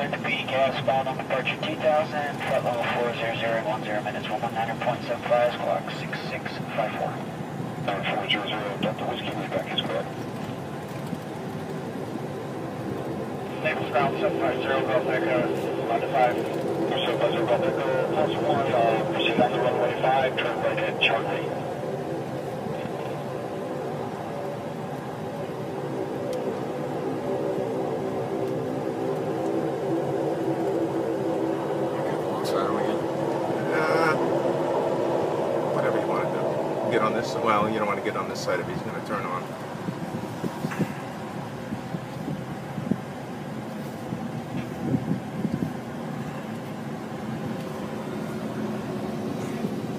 cleared to be gas bound on departure 2000, flight level 40010 minutes 119.75, clock 6654. 400 Delta Whiskey, Quebec is correct. Naples ground 750, Golf Echo, 5. So, Buzzer Golf Echo, plus one, uh, proceed on the runway 5, turn right at Charlie. Again. Uh, whatever you want to do. Get on this. Well, you don't want to get on this side if he's going to turn on.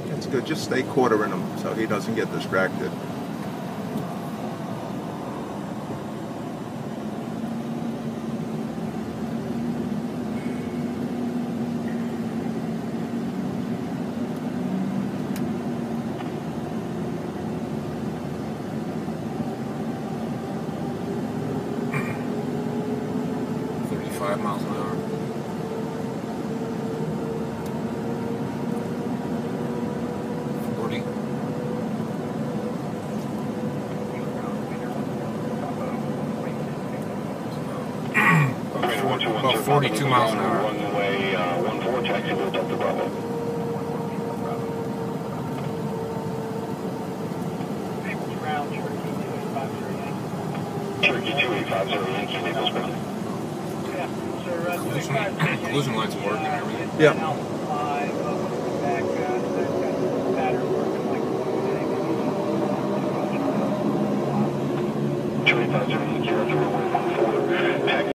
That's good. Just stay quartering him so he doesn't get distracted. Thirty-five miles an hour. Forty. Okay, one, two, one, About 42 miles an hour. Runway, uh, one four, taxi to Delta Bravo. Naples ground, 2850. 2850 Yankee, Naples ground collision, collision lights work and everything. Yeah.